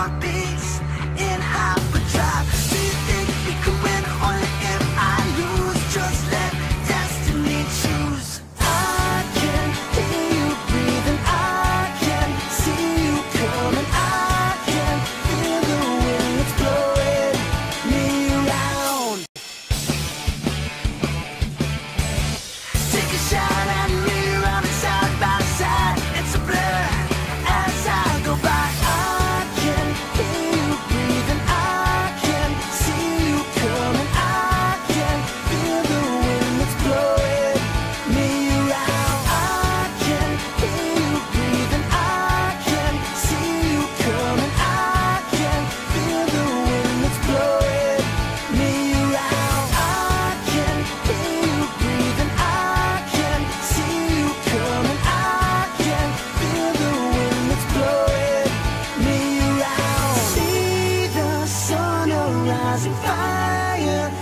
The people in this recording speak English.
heartbeat rising fire.